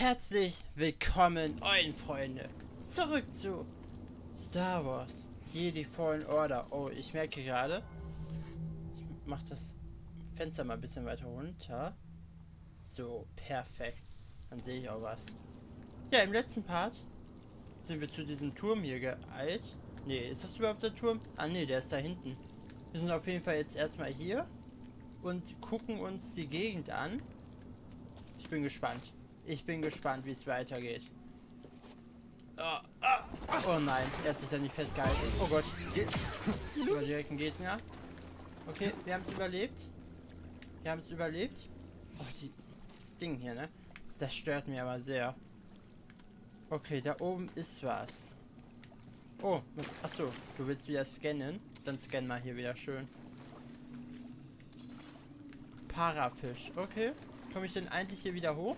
Herzlich willkommen, euren Freunde. Zurück zu Star Wars. Jedi Fallen Order. Oh, ich merke gerade. Ich mach das Fenster mal ein bisschen weiter runter. So, perfekt. Dann sehe ich auch was. Ja, im letzten Part sind wir zu diesem Turm hier geeilt. Nee, ist das überhaupt der Turm? Ah, nee, der ist da hinten. Wir sind auf jeden Fall jetzt erstmal hier und gucken uns die Gegend an. Ich bin gespannt. Ich bin gespannt, wie es weitergeht. Oh, oh, oh, nein, er hat sich da nicht festgehalten. Oh Gott. Über direkt ein Gegner. Okay, wir haben es überlebt. Wir haben es überlebt. Oh, die, das Ding hier, ne? Das stört mir aber sehr. Okay, da oben ist was. Oh, was, achso, du willst wieder scannen? Dann scan mal hier wieder schön. Parafisch, okay. Komme ich denn eigentlich hier wieder hoch?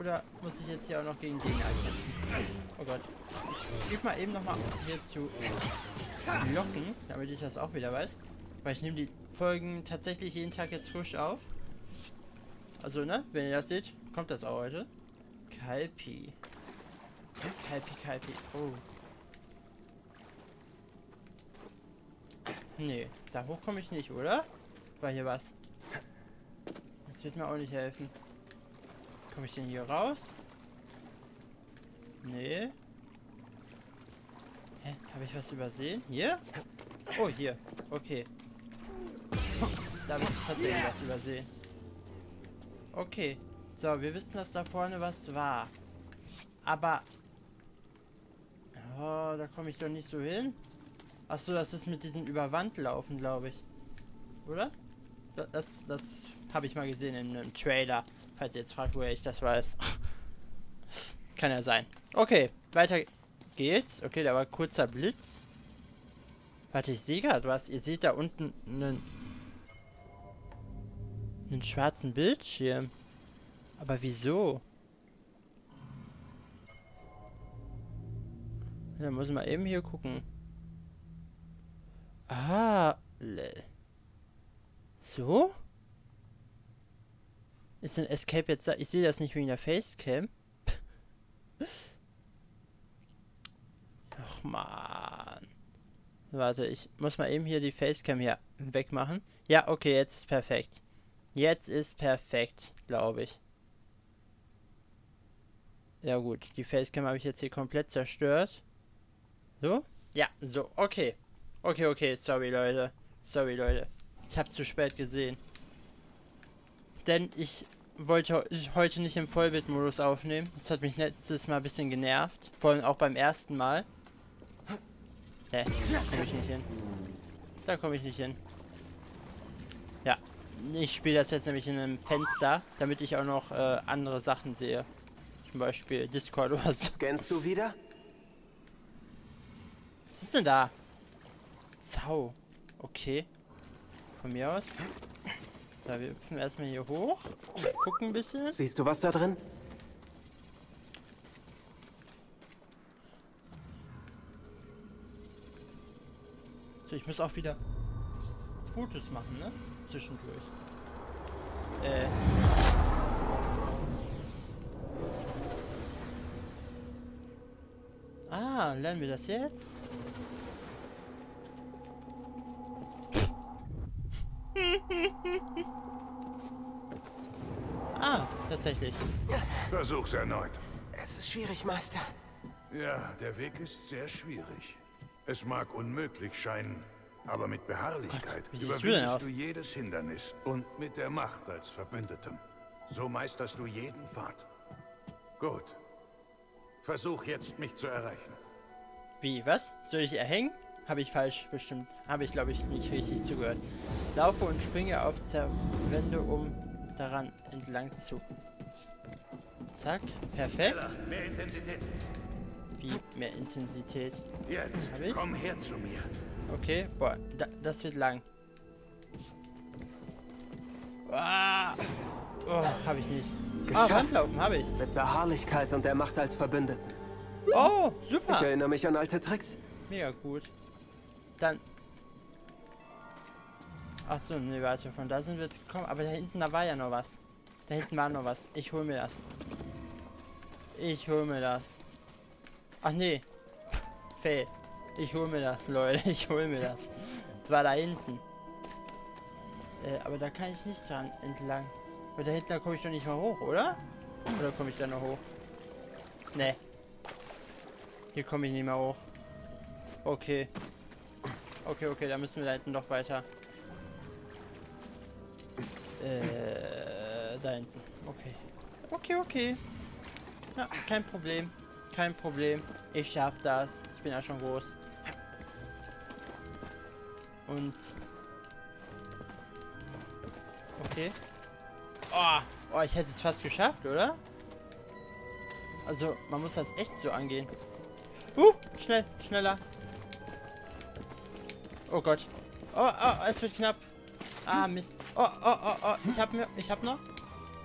Oder muss ich jetzt hier auch noch gegen Gegner kämpfen? Oh Gott. Ich gebe mal eben nochmal hier zu Locken, damit ich das auch wieder weiß. Weil ich nehme die Folgen tatsächlich jeden Tag jetzt frisch auf. Also, ne? Wenn ihr das seht, kommt das auch heute. Kalpi. Kalpi, Kalpi. Oh. Nee, da hoch komme ich nicht, oder? War hier was? Das wird mir auch nicht helfen. Komme ich denn hier raus? Nee. Hä? Habe ich was übersehen? Hier? Oh, hier. Okay. Da habe ich tatsächlich was übersehen. Okay. So, wir wissen, dass da vorne was war. Aber... Oh, da komme ich doch nicht so hin. Achso, das ist mit diesem Überwandlaufen, glaube ich. Oder? Das, das, das habe ich mal gesehen in einem Trailer. Falls ihr jetzt fragt, woher ich das weiß. Kann ja sein. Okay, weiter geht's. Okay, da war kurzer Blitz. Warte, ich sehe gerade was. Ihr seht da unten einen, einen schwarzen Bildschirm. Aber wieso? Da muss man eben hier gucken. Ah, so? Ist ein Escape jetzt da? Ich sehe das nicht wegen der Facecam. Ach man. Warte, ich muss mal eben hier die Facecam hier wegmachen. Ja, okay, jetzt ist perfekt. Jetzt ist perfekt, glaube ich. Ja gut, die Facecam habe ich jetzt hier komplett zerstört. So? Ja, so, okay. Okay, okay, sorry Leute. Sorry Leute. Ich habe zu spät gesehen denn ich wollte heute nicht im Vollbildmodus aufnehmen. Das hat mich letztes Mal ein bisschen genervt. Vor allem auch beim ersten Mal. Ne, da komme ich nicht hin. Da komme ich nicht hin. Ja, ich spiele das jetzt nämlich in einem Fenster, damit ich auch noch äh, andere Sachen sehe. Zum Beispiel Discord oder so. Scannst du wieder? Was ist denn da? Zau. Okay. Von mir aus. So, wir hüpfen erstmal hier hoch. Gucken ein bisschen. Siehst du was da drin? So, ich muss auch wieder Fotos machen, ne? Zwischendurch. Äh. Ah, lernen wir das jetzt? ah, tatsächlich. Versuch's erneut. Es ist schwierig, Meister. Ja, der Weg ist sehr schwierig. Es mag unmöglich scheinen, aber mit Beharrlichkeit Gott, überwindest du, jedes Hindernis und mit der Macht als Verbündetem. So meisterst du jeden Pfad. Gut. Versuch jetzt, mich zu erreichen. Wie, was? Soll ich erhängen? Habe ich falsch bestimmt. Habe ich, glaube ich, nicht richtig zugehört. Laufe und springe auf Zerwände, um daran entlang zu. Zack, perfekt. Mehr Intensität. Wie mehr Intensität? Jetzt, Hab ich? komm her zu mir. Okay, boah, da, das wird lang. Ah, oh, habe ich nicht. Ah, Wandlaufen habe ich. Mit Beharrlichkeit und der Macht als Verbündeten. Oh, super. Ich erinnere mich an alte Tricks. Mega gut. Dann... Achso, ne, warte, von da sind wir jetzt gekommen. Aber da hinten, da war ja noch was. Da hinten war noch was. Ich hole mir das. Ich hol mir das. Ach nee. Fail. Ich hol mir das, Leute. Ich hol mir das. War da hinten. Äh, aber da kann ich nicht dran entlang. Weil da hinten komme ich doch nicht mal hoch, oder? Oder komme ich da noch hoch? Nee. Hier komme ich nicht mehr hoch. Okay. Okay, okay, da müssen wir da hinten doch weiter. Äh, da hinten. Okay. Okay, okay. Ja, kein Problem. Kein Problem. Ich schaff das. Ich bin ja schon groß. Und... Okay. Oh, oh, ich hätte es fast geschafft, oder? Also, man muss das echt so angehen. Uh, schnell, schneller. Oh Gott. Oh, oh, es wird knapp. Ah, Mist. Oh, oh, oh, oh. Ich hab mir, ich hab noch.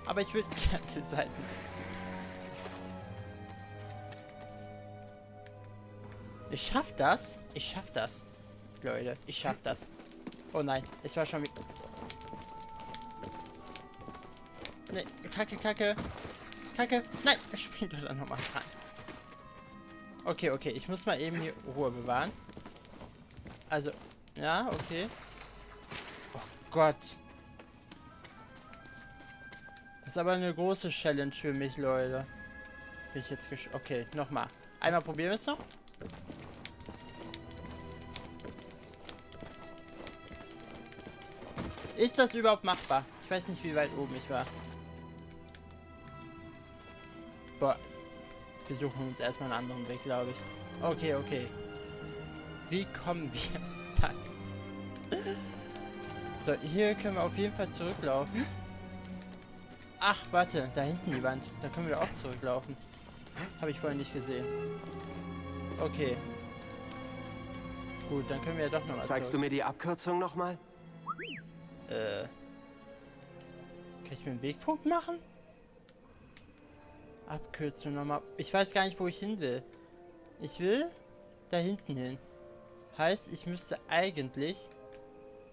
Aber ich will die Seiten wechseln. Ich schaff das. Ich schaff das. Leute, ich schaff das. Oh nein, es war schon wie... Ne, kacke, kacke. Kacke. Nein, springt doch dann nochmal rein. Okay, okay, ich muss mal eben hier Ruhe bewahren. Also, ja, okay. Oh Gott. Das ist aber eine große Challenge für mich, Leute. Bin ich jetzt gesch... Okay, nochmal. Einmal probieren wir es noch. Ist das überhaupt machbar? Ich weiß nicht, wie weit oben ich war. Boah. Wir suchen uns erstmal einen anderen Weg, glaube ich. Okay, okay. Wie kommen wir da? So, hier können wir auf jeden Fall zurücklaufen. Ach, warte, da hinten die Wand. Da können wir auch zurücklaufen. Habe ich vorhin nicht gesehen. Okay. Gut, dann können wir ja doch nochmal Zeigst du mir die Abkürzung nochmal? Äh. Kann ich mir einen Wegpunkt machen? Abkürzung nochmal. Ich weiß gar nicht, wo ich hin will. Ich will da hinten hin. Heißt, ich müsste eigentlich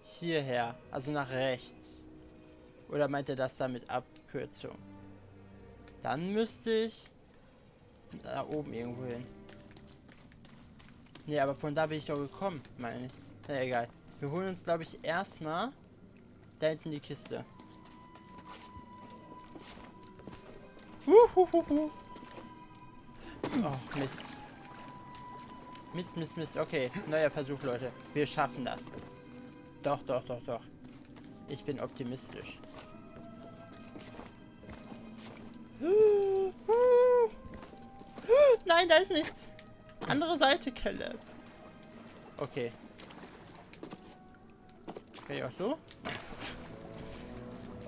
hierher. Also nach rechts. Oder meint er das da mit Abkürzung? Dann müsste ich da oben irgendwo hin. Ne, aber von da bin ich doch gekommen, meine ich. Na egal. Wir holen uns, glaube ich, erstmal da hinten die Kiste. Huhuhuhu. Oh, Mist. Mist, Mist, Mist. Okay, neuer Versuch, Leute. Wir schaffen das. Doch, doch, doch, doch. Ich bin optimistisch. Nein, da ist nichts. Andere Seite, Caleb. Okay. Okay, auch so?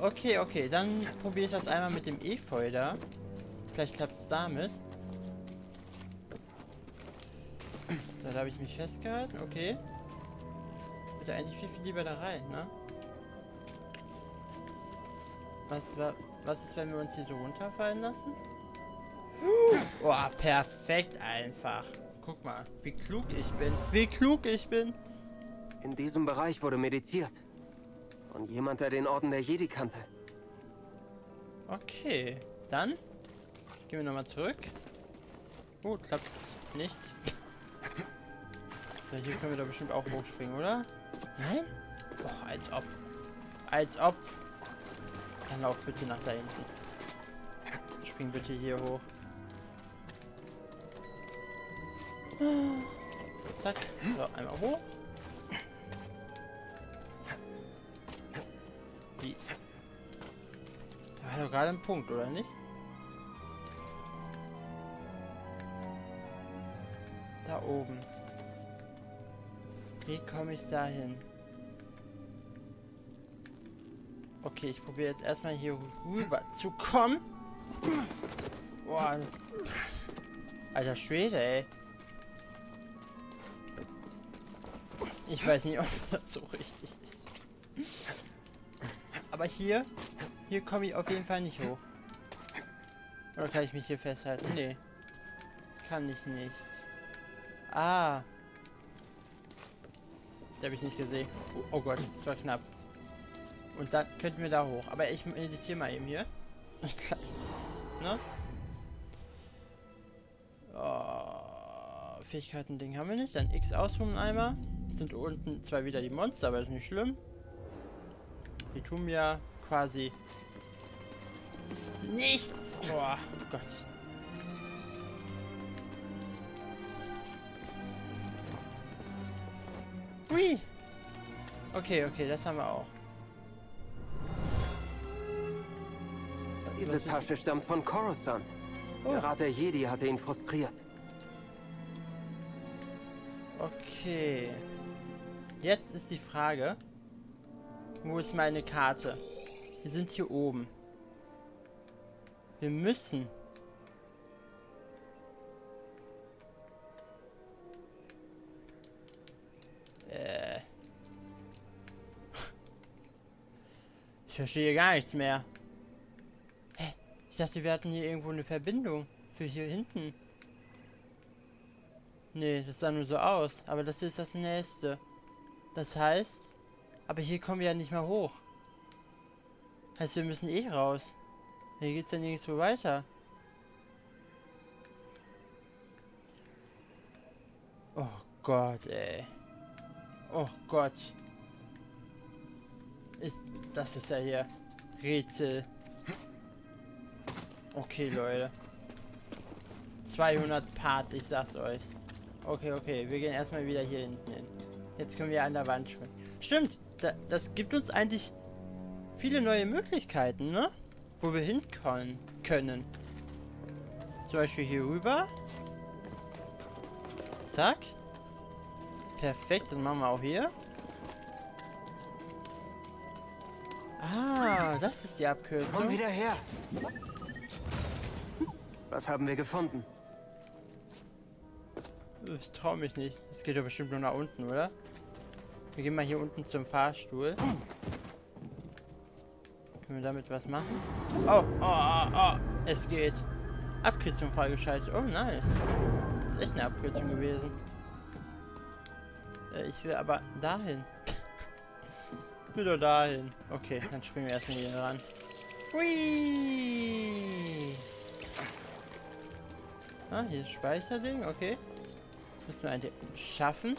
Okay, okay, dann probiere ich das einmal mit dem Efeu da. Vielleicht klappt es damit. Da habe ich mich festgehalten, okay. Bitte eigentlich viel, viel lieber da rein, ne? Was, was ist, wenn wir uns hier so runterfallen lassen? Oh, perfekt einfach. Guck mal, wie klug ich bin. Wie klug ich bin. In diesem Bereich wurde meditiert. Und jemand, der den Orden der Jedi kannte. Okay, dann gehen wir nochmal zurück. Oh, klappt nicht. So, hier können wir da bestimmt auch hochspringen, oder? Nein? Boah, als ob. Als ob. Dann lauf bitte nach da hinten. Spring bitte hier hoch. Zack. So, einmal hoch. war doch gerade ein Punkt, oder nicht? Da oben. Wie komme ich da hin? Okay, ich probiere jetzt erstmal hier rüber zu kommen. Boah, das... Alter Schwede, ey. Ich weiß nicht, ob das so richtig ist. Aber hier hier komme ich auf jeden Fall nicht hoch. Oder kann ich mich hier festhalten? Nee. Kann ich nicht. Ah. Habe ich nicht gesehen. Oh, oh Gott, das war knapp. Und dann könnten wir da hoch. Aber ich meditiere mal eben hier. ne? Oh, Fähigkeiten-Ding haben wir nicht. Dann X ausruhen einmal. Sind unten zwar wieder die Monster, aber das ist nicht schlimm. Die tun mir quasi nichts. Oh, oh Gott. Hui. Okay, okay, das haben wir auch. Diese Tasche stammt von Coruscant. Oh. Der Rat der Jedi hatte ihn frustriert. Okay. Jetzt ist die Frage, wo ist meine Karte? Wir sind hier oben. Wir müssen. Ich verstehe gar nichts mehr. Hä? Ich dachte, wir hatten hier irgendwo eine Verbindung für hier hinten. Nee, das sah nur so aus. Aber das ist das nächste. Das heißt... Aber hier kommen wir ja nicht mehr hoch. Heißt, wir müssen eh raus. Hier geht's ja nirgendwo weiter. Oh Gott, ey. Oh Gott. Ist... Das ist ja hier... Rätsel. Okay, Leute. 200 Parts, ich sag's euch. Okay, okay, wir gehen erstmal wieder hier hinten hin. Jetzt können wir an der Wand springen. Stimmt, da, das gibt uns eigentlich viele neue Möglichkeiten, ne? Wo wir hinkommen können. Zum Beispiel hier rüber. Zack. Perfekt, dann machen wir auch hier. Ah, das ist die Komm Abkürzung. wieder her! Was haben wir gefunden? Ich traue mich nicht. Es geht doch bestimmt nur nach unten, oder? Wir gehen mal hier unten zum Fahrstuhl. Können wir damit was machen? Oh, oh, oh, oh. Es geht. Abkürzung freigeschaltet. Oh, nice. Das ist echt eine Abkürzung gewesen. Äh, ich will aber dahin. Doch dahin. Okay, dann springen wir erstmal hier ran. Hui! Ah, hier ist Speicherding, okay. Das müssen wir eigentlich schaffen.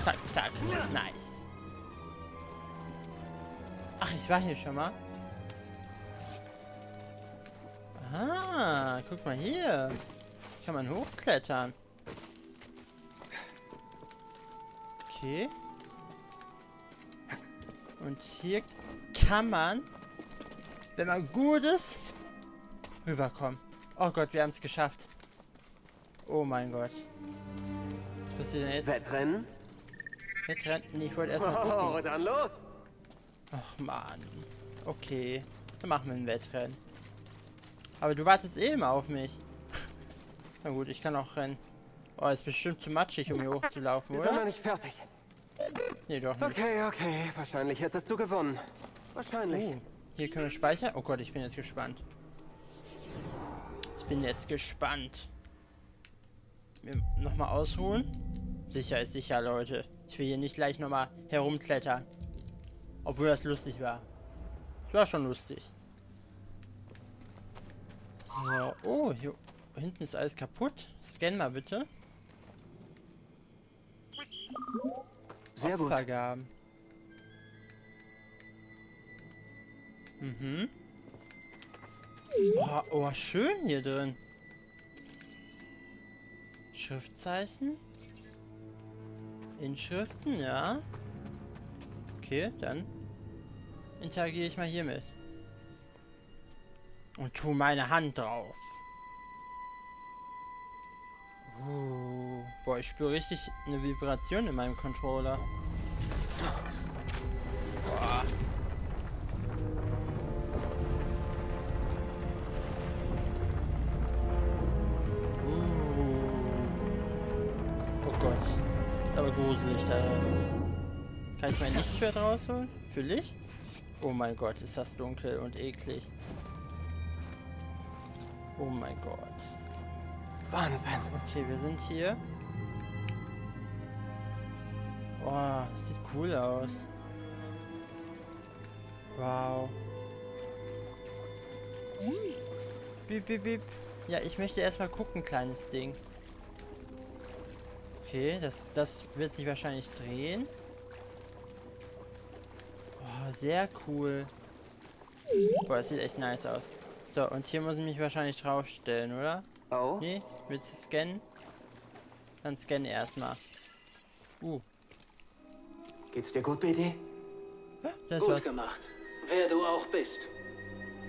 Zack, zack. Nice. Ach, ich war hier schon mal. Ah, guck mal hier. Kann man hochklettern. Okay. Und hier kann man, wenn man gut ist, rüberkommen. Oh Gott, wir haben es geschafft. Oh mein Gott. Was passiert denn jetzt? Wettrennen? Wettrennen? Nee, ich wollte erstmal Oh, gucken. dann los! Ach man. Okay. Dann machen wir ein Wettrennen. Aber du wartest eh immer auf mich. Na gut, ich kann auch rennen. Oh, ist bestimmt zu matschig, um hier hochzulaufen, Wir sind noch oder? nicht fertig. Nee, doch nicht. Okay, okay. Wahrscheinlich hättest du gewonnen. Wahrscheinlich. Oh, hier können wir speichern. Oh Gott, ich bin jetzt gespannt. Ich bin jetzt gespannt. Nochmal ausruhen. Sicher ist sicher, Leute. Ich will hier nicht gleich nochmal herumklettern. Obwohl das lustig war. Das war schon lustig. So, oh, hier hinten ist alles kaputt. Scan mal bitte. Sehr gut. Opfergaben. Mhm. Oh, oh, schön hier drin. Schriftzeichen. Inschriften, ja. Okay, dann interagiere ich mal hiermit. Und tu meine Hand drauf. Uh, boah, ich spüre richtig eine Vibration in meinem Controller. Boah. Uh. Oh Gott. Ist aber gruselig da. Kann ich mein Lichtschwert rausholen? Für Licht? Oh mein Gott, ist das dunkel und eklig. Oh mein Gott. Wahnsinn. Okay, wir sind hier. Oh, sieht cool aus. Wow. Bip, bip, bip. Ja, ich möchte erstmal gucken, kleines Ding. Okay, das, das wird sich wahrscheinlich drehen. Oh, sehr cool. Boah, das sieht echt nice aus. So, und hier muss ich mich wahrscheinlich draufstellen, oder? Oh? Nee, willst du scannen? Dann scanne erstmal. Uh, Geht's dir gut, BD? das Gut war's. gemacht. Wer du auch bist.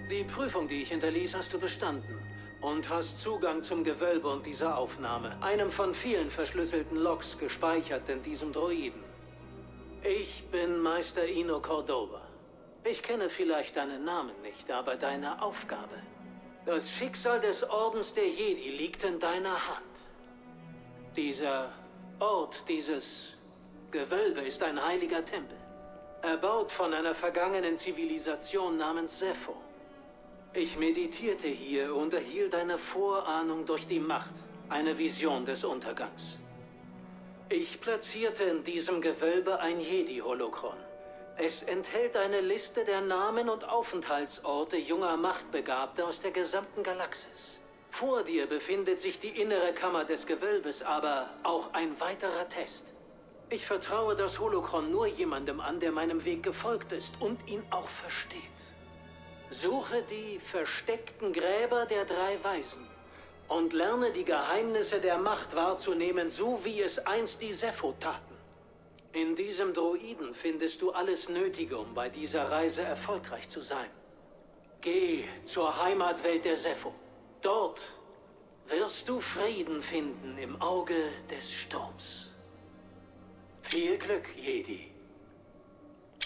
Die Prüfung, die ich hinterließ, hast du bestanden. Und hast Zugang zum Gewölbe und dieser Aufnahme. Einem von vielen verschlüsselten Logs gespeichert in diesem Droiden. Ich bin Meister Ino Cordova. Ich kenne vielleicht deinen Namen nicht, aber deine Aufgabe. Das Schicksal des Ordens der Jedi liegt in deiner Hand. Dieser Ort, dieses Gewölbe ist ein heiliger Tempel. Erbaut von einer vergangenen Zivilisation namens Sepho. Ich meditierte hier und erhielt eine Vorahnung durch die Macht, eine Vision des Untergangs. Ich platzierte in diesem Gewölbe ein Jedi-Holokron. Es enthält eine Liste der Namen und Aufenthaltsorte junger Machtbegabter aus der gesamten Galaxis. Vor dir befindet sich die innere Kammer des Gewölbes, aber auch ein weiterer Test. Ich vertraue das Holokron nur jemandem an, der meinem Weg gefolgt ist und ihn auch versteht. Suche die versteckten Gräber der drei Weisen und lerne die Geheimnisse der Macht wahrzunehmen, so wie es einst die Sepho taten. In diesem Droiden findest du alles Nötige, um bei dieser Reise erfolgreich zu sein. Geh zur Heimatwelt der Sepho. Dort wirst du Frieden finden im Auge des Sturms. Viel Glück, Jedi.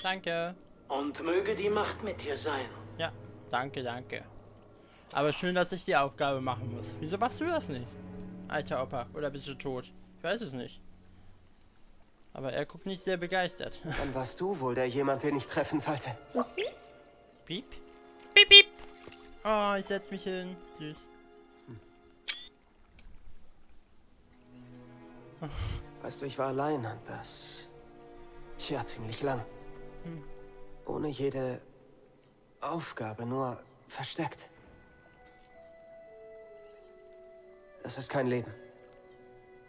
Danke. Und möge die Macht mit dir sein. Ja, danke, danke. Aber schön, dass ich die Aufgabe machen muss. Wieso machst du das nicht? Alter Opa, oder bist du tot? Ich weiß es nicht. Aber er guckt nicht sehr begeistert. Dann warst du wohl der jemand, den ich treffen sollte. Piep. Piep, piep. Oh, ich setz mich hin. Süß. Weißt du, ich war allein und das... Tja, ziemlich lang. Ohne jede Aufgabe, nur versteckt. Das ist kein Leben.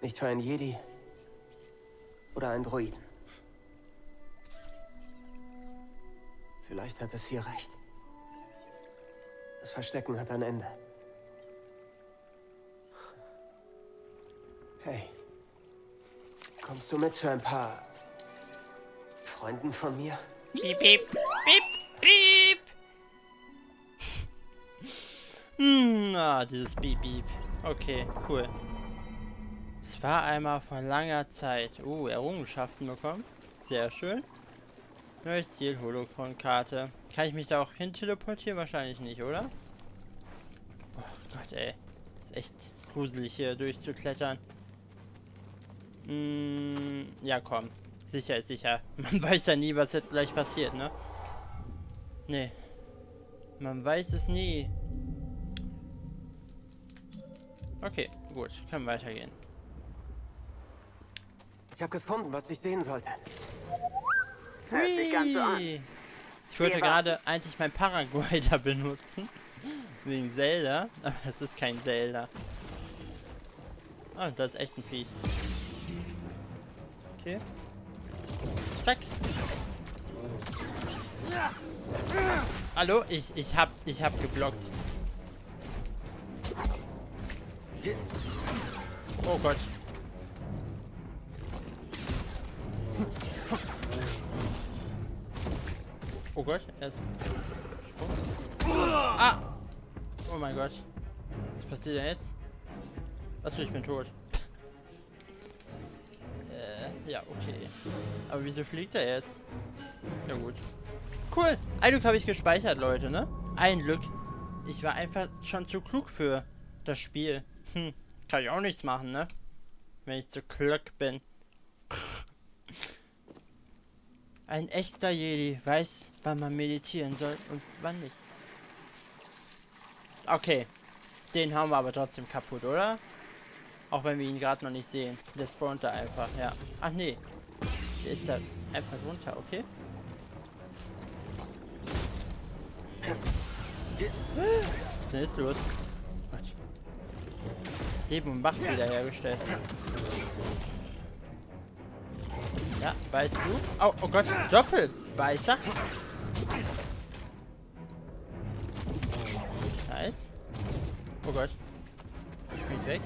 Nicht für ein Jedi oder ein Droiden. Vielleicht hat es hier recht. Das Verstecken hat ein Ende. Hey. Kommst du mit zu ein paar Freunden von mir? Piep, piep, piep, piep. Hm, ah, dieses Piep, piep. Okay, cool. Es war einmal vor langer Zeit. Uh, Errungenschaften bekommen. Sehr schön. Neues Ziel, Holocron-Karte. Kann ich mich da auch hin teleportieren? Wahrscheinlich nicht, oder? Oh Gott, ey. Ist echt gruselig hier durchzuklettern. Mm, ja, komm. Sicher ist sicher. Man weiß ja nie, was jetzt gleich passiert, ne? Nee. Man weiß es nie. Okay, gut. Können weitergehen. Ich habe gefunden, was ich sehen sollte. Hui. Ich wollte gerade eigentlich mein Paraglider benutzen. Wegen Zelda. Aber es ist kein Zelda. Ah, das ist echt ein Viech. Okay. Zack. Hallo? Ich, ich hab, ich hab geblockt. Oh Gott. Oh Gott, er ist Sprung. Ah! Oh mein Gott. Was passiert denn jetzt? Achso, ich bin tot. Ja, okay. Aber wieso fliegt er jetzt? Ja gut. Cool. Ein Glück habe ich gespeichert, Leute, ne? Ein Glück. Ich war einfach schon zu klug für das Spiel. Hm, kann ich auch nichts machen, ne? Wenn ich zu klug bin. Ein echter Jedi weiß, wann man meditieren soll und wann nicht. Okay. Den haben wir aber trotzdem kaputt, oder? Auch wenn wir ihn gerade noch nicht sehen. Der spawnt da einfach, ja. Ach nee. Der ist da einfach runter, okay? Was ist denn jetzt los? Gott. Leben und Macht wiederhergestellt. Ja, beißt du? Oh, oh Gott, Doppelbeißer. Nice. Oh Gott. Spielt weg.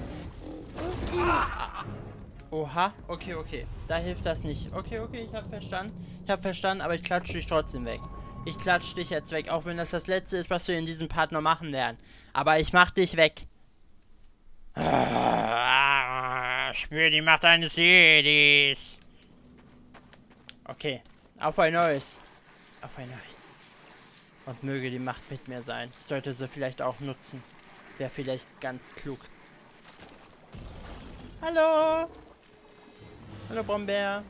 Oha, okay, okay. Da hilft das nicht. Okay, okay, ich habe verstanden. Ich habe verstanden, aber ich klatsche dich trotzdem weg. Ich klatsche dich jetzt weg, auch wenn das das Letzte ist, was wir in diesem Part noch machen werden. Aber ich mach dich weg. Ah, spür die Macht eines Jedis. Okay, auf ein neues. Auf ein neues. Und möge die Macht mit mir sein. Ich sollte sie vielleicht auch nutzen. Wäre vielleicht ganz klug. Hallo. Hallo, Brombeer.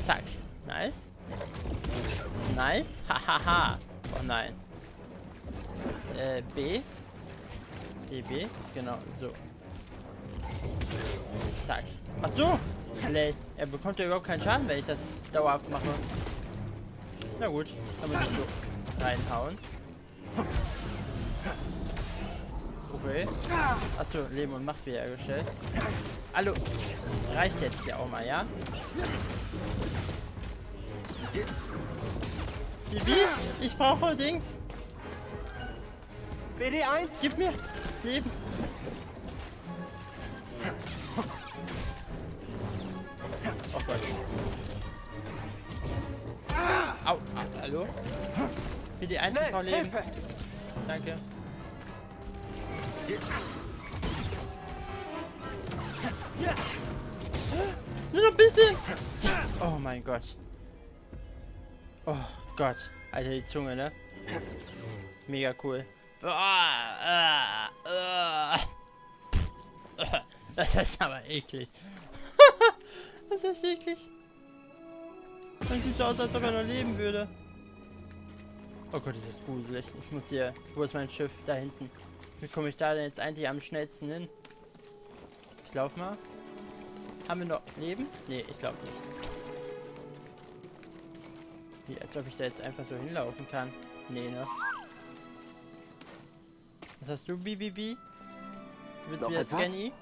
Zack. Nice. Nice. Hahaha. oh nein. Äh, B. B, B. Genau, so. Zack. Ach so. Er bekommt ja überhaupt keinen Schaden, wenn ich das dauerhaft mache. Na gut. Dann muss ich so reinhauen. Okay. Achso, Leben und Macht wiederhergestellt. Hallo. Reicht jetzt hier auch mal, ja? Bibi, ich brauche Dings. BD1? Gib mir Leben. Oh Gott. Au, ah, hallo? BD1 ist noch Leben. Danke. Nur ein bisschen. Oh mein Gott. Oh Gott. Alter, die Zunge, ne? Mega cool. Das ist aber eklig. Das ist eklig. Man sieht so aus, als ob er noch leben würde. Oh Gott, das ist gruselig. Ich muss hier... Wo ist mein Schiff? Da hinten. Wie komme ich da denn jetzt eigentlich am schnellsten hin? Ich lauf mal. Haben wir noch Leben? Nee, ich glaube nicht. Wie, als ob ich da jetzt einfach so hinlaufen kann. Nee, ne? Was hast du, BBB? Willst du Noch wieder? Scanny?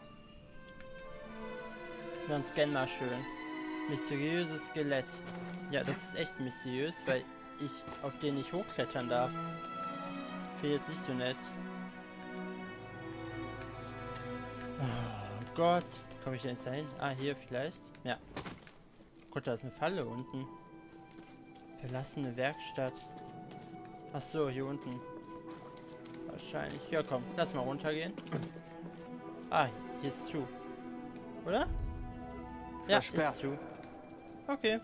Dann scan mal schön. Mysteriöses Skelett. Ja, das ist echt mysteriös, weil ich auf den nicht hochklettern darf. Fehlt nicht so nett. Gott. Komme ich denn jetzt dahin? Ah, hier vielleicht? Ja. Gott, da ist eine Falle unten. Verlassene Werkstatt. Ach so, hier unten. Wahrscheinlich. Ja, komm, lass mal runtergehen. Ah, hier ist zu. Oder? Ja, Versperrt. ist zu. Okay.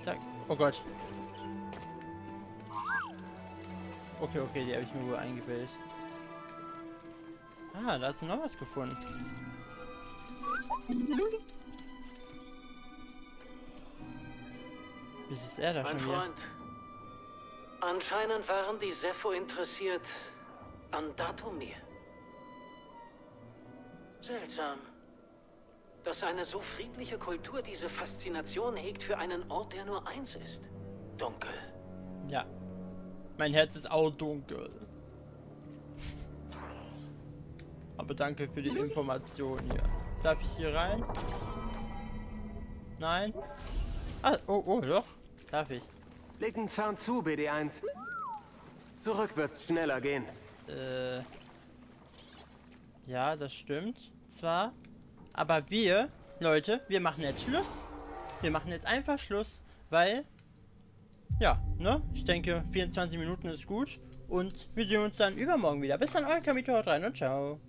Zack. Oh Gott. Okay, okay, die habe ich mir wohl eingebildet. Ah, da hast du noch was gefunden. Wieso ist er da Mein schon wieder? Freund, anscheinend waren die Sepho interessiert an Datumir. Seltsam, dass eine so friedliche Kultur diese Faszination hegt für einen Ort, der nur eins ist. Dunkel. Ja. Mein Herz ist auch dunkel. Aber danke für die Information hier. Darf ich hier rein? Nein? Ah, oh, oh, doch. Darf ich. Leg den Zahn zu, BD1. Zurück wird's schneller gehen. Äh. Ja, das stimmt. Zwar. Aber wir, Leute, wir machen jetzt Schluss. Wir machen jetzt einfach Schluss, weil. Ja, ne? Ich denke, 24 Minuten ist gut. Und wir sehen uns dann übermorgen wieder. Bis dann, euer Kamito, haut rein und ciao.